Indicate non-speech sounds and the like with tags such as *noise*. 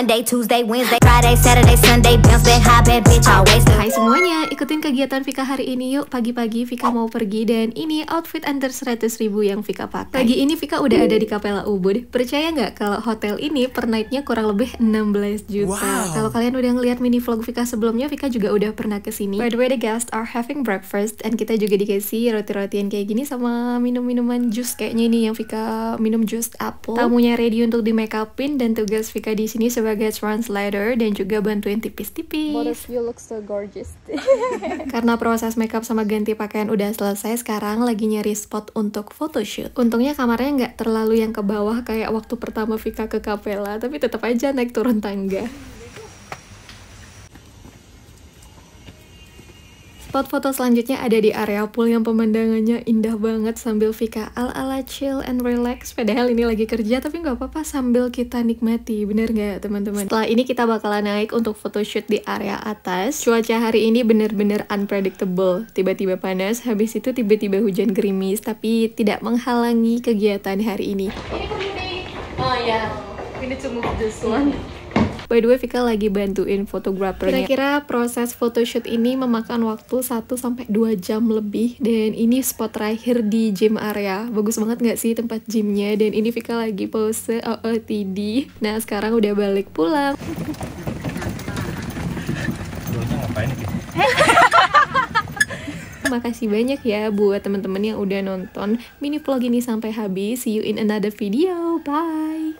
Monday, Tuesday, Wednesday, Friday, Saturday, Sunday, bounce back, high bad bitch, always the Hai semuanya, ikutin kegiatan Vika hari ini. Yuk Pagi-pagi Vika mau pergi dan ini outfit under 100 ribu yang Vika pakai. Pagi ini Vika udah ada di Kapela Ubud. Percaya nggak kalau hotel ini per nightnya kurang lebih 16 juta? Wow. Kalau kalian udah ngeliat mini vlog Vika sebelumnya Vika juga udah pernah ke sini By the way the guests are having breakfast And kita juga dikasih roti-rotian kayak gini sama minum-minuman jus Kayaknya ini yang Vika minum jus apple. Tamunya ready untuk di make upin Dan tugas Vika di sini sebagai translator Dan juga bantuin tipis-tipis Both of you look so gorgeous. *laughs* Karena proses makeup sama ganti pakaian udah selesai, sekarang lagi nyari spot untuk photoshoot. Untungnya kamarnya nggak terlalu yang ke bawah kayak waktu pertama Vika ke Capella, tapi tetap aja naik turun tangga. Spot foto selanjutnya ada di area pool yang pemandangannya indah banget sambil Vika ala-ala chill and relax. Padahal ini lagi kerja tapi nggak apa-apa sambil kita nikmati, bener nggak teman-teman? Setelah ini kita bakalan naik untuk photoshoot di area atas. Cuaca hari ini bener-bener unpredictable. Tiba-tiba panas, habis itu tiba-tiba hujan gerimis, tapi tidak menghalangi kegiatan hari ini. Oh yeah, we need to move. By the way, Vika lagi bantuin fotografernya. Kira-kira proses photoshoot ini memakan waktu 1-2 jam lebih. Dan ini spot terakhir di gym area. Bagus banget nggak sih tempat gymnya? Dan ini Vika lagi pose OOTD Nah sekarang udah balik pulang. Ngapain? *laughs* Makasih banyak ya buat teman-teman yang udah nonton mini vlog ini sampai habis. See you in another video, bye